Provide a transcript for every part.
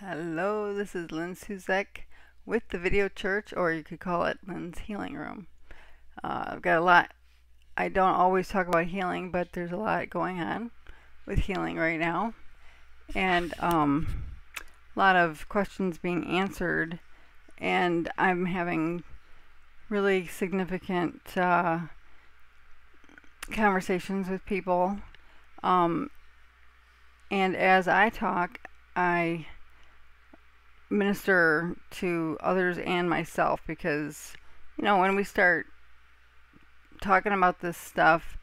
Hello, this is Lynne Suszek with the Video Church, or you could call it Lynne's Healing Room. Uh, I've got a lot. I don't always talk about healing, but there's a lot going on with healing right now, and um, a lot of questions being answered, and I'm having really significant uh, conversations with people. Um, and as I talk, I minister to others and myself because, you know, when we start talking about this stuff,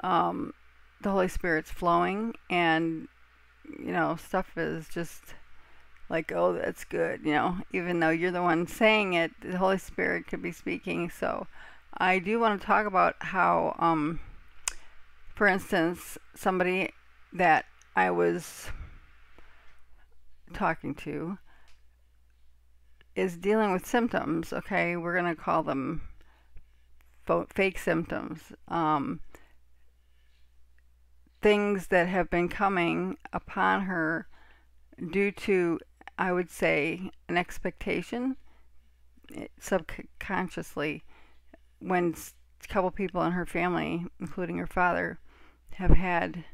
um, the Holy Spirit's flowing, and, you know, stuff is just like, oh, that's good, you know, even though you're the one saying it, the Holy Spirit could be speaking. So I do want to talk about how, um, for instance, somebody that I was talking to is dealing with symptoms. Okay, we're going to call them fake symptoms. Um, things that have been coming upon her due to, I would say, an expectation eh, subconsciously when a couple people in her family, including her father, have had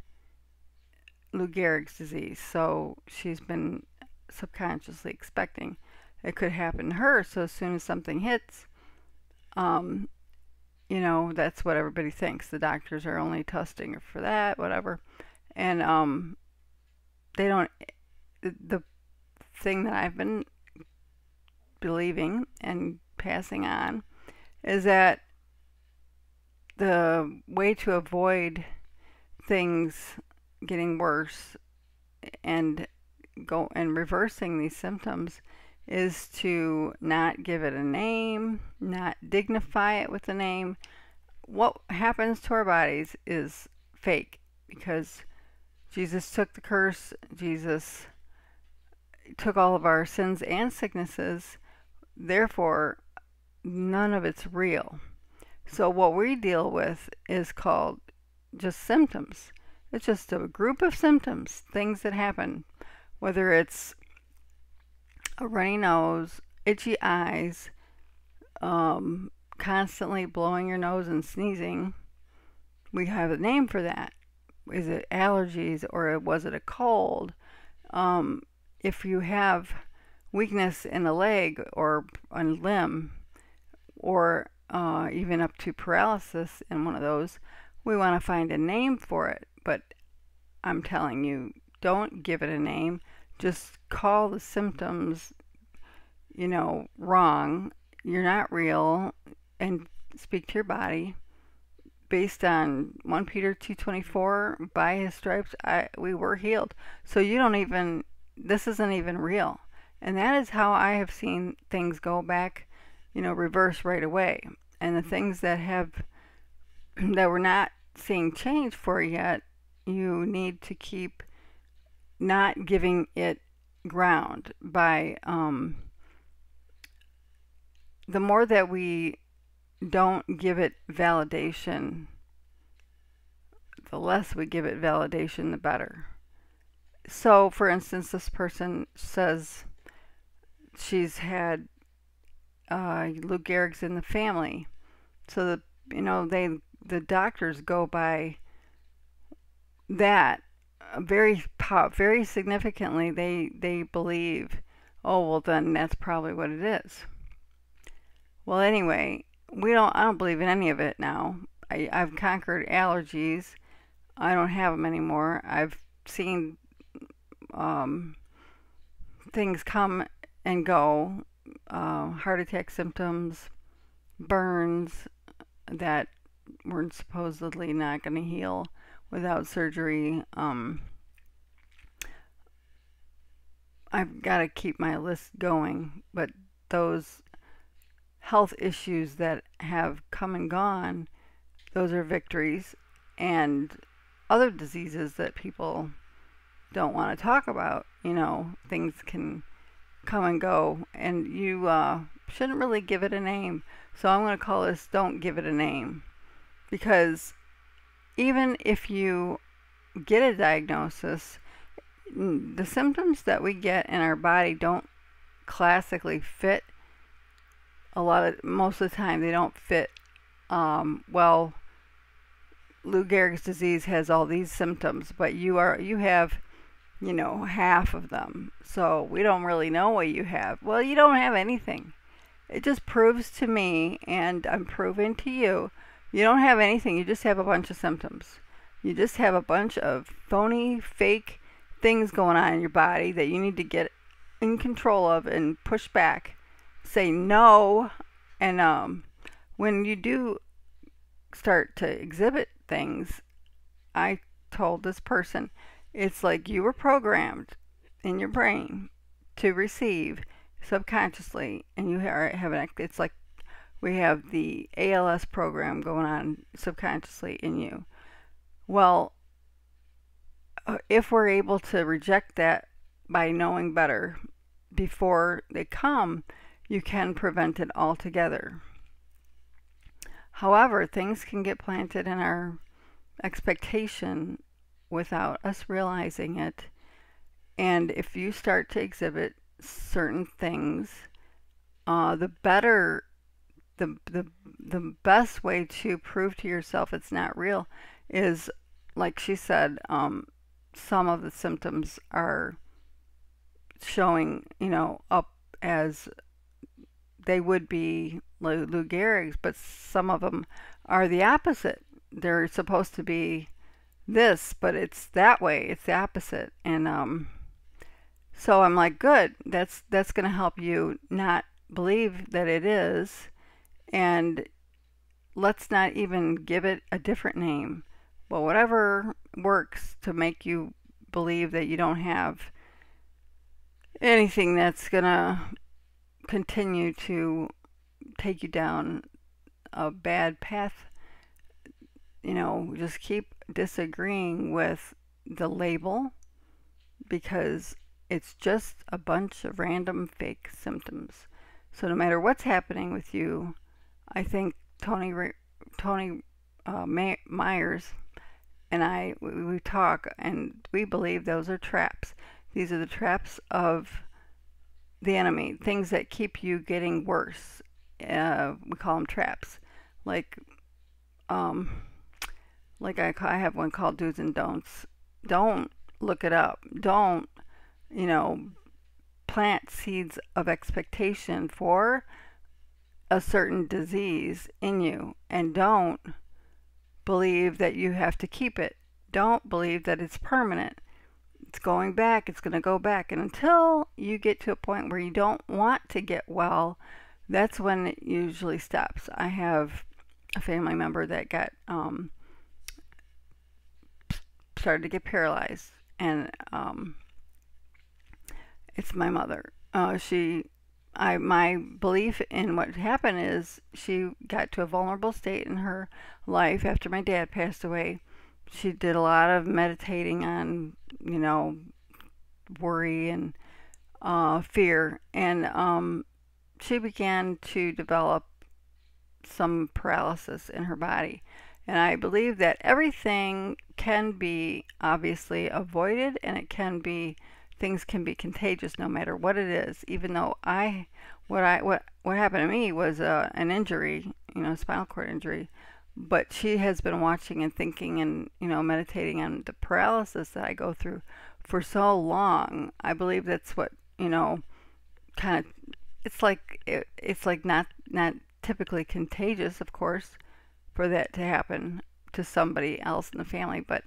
Lou Gehrig's disease. So she's been subconsciously expecting it could happen to her. So as soon as something hits, um, you know, that's what everybody thinks. The doctors are only testing her for that, whatever. And um, they don't, the thing that I've been believing and passing on is that the way to avoid things getting worse and go and reversing these symptoms is to not give it a name, not dignify it with a name. What happens to our bodies is fake because Jesus took the curse, Jesus took all of our sins and sicknesses, therefore, none of it's real. So, what we deal with is called just symptoms. It's just a group of symptoms, things that happen, whether it's a runny nose, itchy eyes, um, constantly blowing your nose and sneezing. We have a name for that. Is it allergies or was it a cold? Um, if you have weakness in a leg or a limb, or uh, even up to paralysis in one of those, we want to find a name for it. But I'm telling you, don't give it a name just call the symptoms, you know, wrong. You're not real, and speak to your body based on 1 Peter 2:24 by his stripes I we were healed. So you don't even this isn't even real. And that is how I have seen things go back, you know, reverse right away. And the things that have that we're not seeing change for yet, you need to keep not giving it ground by um, the more that we don't give it validation, the less we give it validation, the better. So, for instance, this person says she's had uh, Lou Gehrig's in the family, so the you know they the doctors go by that very very significantly they they believe oh well then that's probably what it is. Well anyway we don't i don't believe in any of it now. I, i've conquered allergies. I don't have them anymore. I've seen um, things come and go uh, heart attack symptoms burns that weren't supposedly not going to heal without surgery. Um, I've got to keep my list going, but those health issues that have come and gone, those are victories, and other diseases that people don't want to talk about, you know, things can come and go, and you uh, shouldn't really give it a name. So I'm going to call this Don't Give It a Name because even if you get a diagnosis, the symptoms that we get in our body don't classically fit a lot of most of the time they don't fit um, well Lou Gehrig's disease has all these symptoms but you are you have you know half of them. So we don't really know what you have. Well you don't have anything. It just proves to me and I'm proving to you you don't have anything you just have a bunch of symptoms you just have a bunch of phony fake things going on in your body that you need to get in control of and push back. Say no. And um, when you do start to exhibit things, I told this person, it's like you were programmed in your brain to receive subconsciously, and you have it's like we have the ALS program going on subconsciously in you. Well, uh, if we're able to reject that by knowing better before they come, you can prevent it altogether. However, things can get planted in our expectation without us realizing it. And if you start to exhibit certain things, uh, the better, the, the, the best way to prove to yourself it's not real is, like she said, um, some of the symptoms are showing, you know, up as they would be Lou, Gehrig's, but some of them are the opposite. They're supposed to be this, but it's that way. It's the opposite. And um, so I'm like, good. That's that's going to help you not believe that it is, and let's not even give it a different name. Well, whatever works to make you believe that you don't have anything that's going to continue to take you down a bad path, you know, just keep disagreeing with the label because it's just a bunch of random fake symptoms. So no matter what's happening with you, I think Tony Tony uh, Myers and I we, we talk and we believe those are traps. These are the traps of the enemy, things that keep you getting worse. Uh, we call them traps. Like, um, like I, I have one called do's and don'ts. Don't look it up. Don't, you know, plant seeds of expectation for a certain disease in you. And don't believe that you have to keep it. Don't believe that it's permanent. It's going back, it's going to go back. And until you get to a point where you don't want to get well, that's when it usually stops. I have a family member that got um, started to get paralyzed, and um, it's my mother. Uh, she I my belief in what happened is she got to a vulnerable state in her life after my dad passed away. She did a lot of meditating on, you know, worry and uh, fear, and um, she began to develop some paralysis in her body. And I believe that everything can be obviously avoided and it can be things can be contagious no matter what it is. Even though I, what I what what happened to me was uh, an injury, you know, spinal cord injury. But she has been watching and thinking and you know meditating on the paralysis that I go through for so long. I believe that's what you know, kind of. It's like it, it's like not not typically contagious, of course, for that to happen to somebody else in the family. But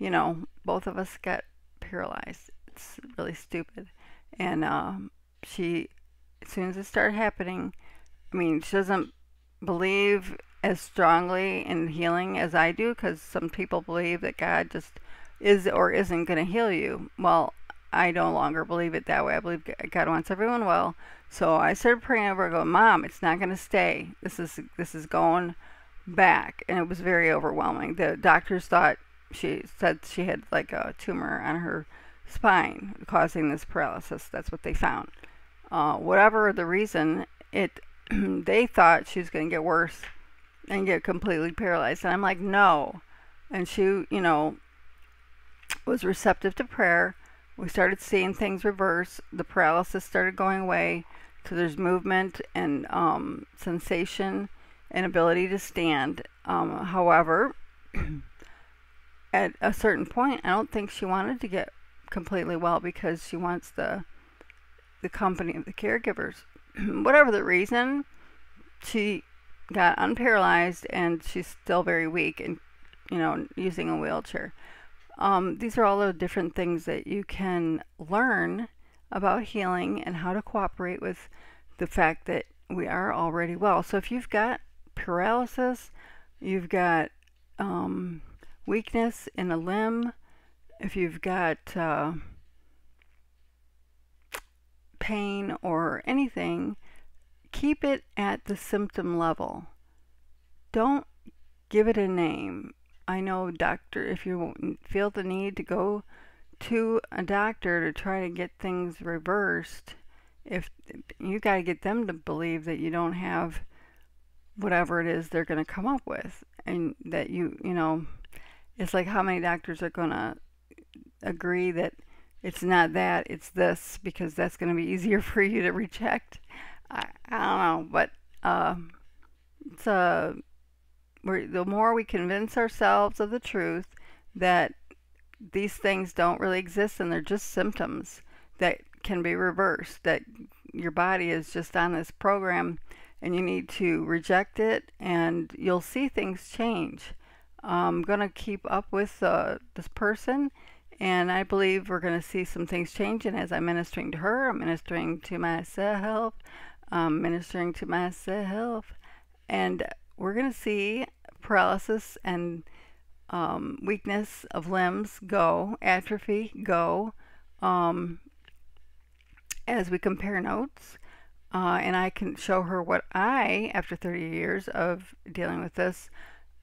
you know, both of us got paralyzed it's really stupid. And um, she, as soon as it started happening, I mean, she doesn't believe as strongly in healing as I do because some people believe that God just is or isn't going to heal you. Well, I no longer believe it that way. I believe God wants everyone well. So I started praying over, going, "Mom, it's not going to stay. This is this is going back," and it was very overwhelming. The doctors thought she said she had like a tumor on her spine causing this paralysis. That's what they found. Uh, whatever the reason, it they thought she was going to get worse and get completely paralyzed. And I'm like, no. And she, you know, was receptive to prayer. we started seeing things reverse. The paralysis started going away. So there's movement and um, sensation and ability to stand. Um, however, at a certain point, I don't think she wanted to get completely well because she wants the the company of the caregivers. Whatever the reason, she got unparalyzed and she's still very weak and you know using a wheelchair. Um, these are all the different things that you can learn about healing and how to cooperate with the fact that we are already well. So if you've got paralysis, you've got um, weakness in a limb, if you've got uh, pain or anything, keep it at the symptom level. Don't give it a name. I know doctor if you feel the need to go to a doctor to try to get things reversed, if you got to get them to believe that you don't have whatever it is they're going to come up with and that you, you know, it's like how many doctors are going to agree that it's not that, it's this because that's going to be easier for you to reject. I, I don't know, but uh, it's a uh, the more we convince ourselves of the truth that these things don't really exist and they're just symptoms that can be reversed, that your body is just on this program and you need to reject it and you'll see things change. I'm going to keep up with uh, this person and I believe we're going to see some things changing as I'm ministering to her, I'm ministering to myself, I'm ministering to myself, and we're going to see paralysis and um, weakness of limbs go, atrophy go, um, as we compare notes. Uh, and I can show her what I, after 30 years of dealing with this,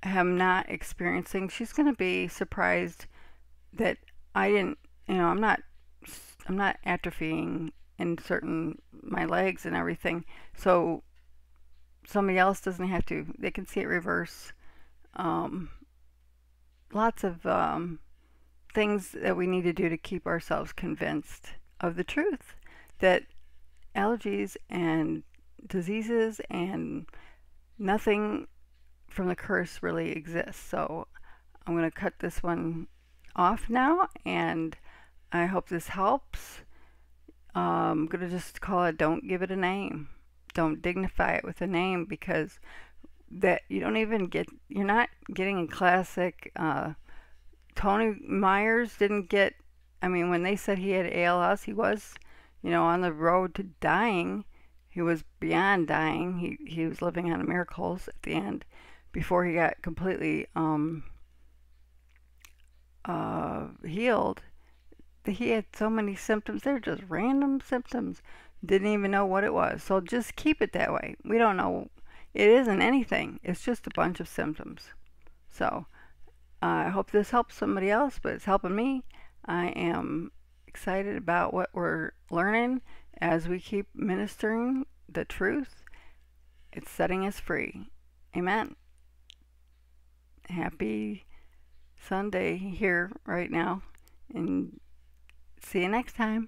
am not experiencing. She's going to be surprised that I didn't, you know, I'm not, I'm not atrophying in certain my legs and everything. So somebody else doesn't have to. They can see it reverse. Um, lots of um, things that we need to do to keep ourselves convinced of the truth that allergies and diseases and nothing from the curse really exists. So I'm going to cut this one off now and I hope this helps. Um, I'm going to just call it don't give it a name. Don't dignify it with a name because that you don't even get you're not getting a classic uh, Tony Myers didn't get I mean when they said he had ALS he was you know on the road to dying he was beyond dying he he was living on miracles at the end before he got completely um, uh, healed he had so many symptoms they're just random symptoms didn't even know what it was so just keep it that way we don't know it isn't anything. It's just a bunch of symptoms. So uh, I hope this helps somebody else, but it's helping me. I am excited about what we're learning as we keep ministering the truth. It's setting us free. Amen. Happy Sunday here right now. And see you next time.